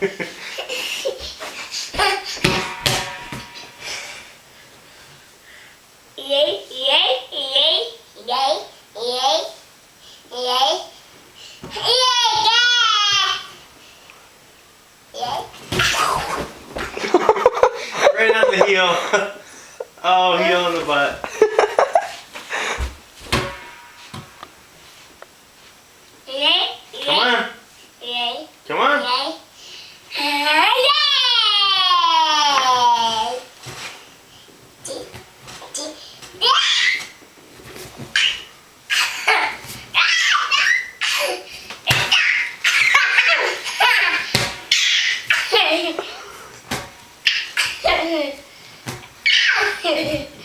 yay, yay, yay, yay, yay, yay, yay, Right on the heel. Oh, heel on the butt. Come on. Come on. que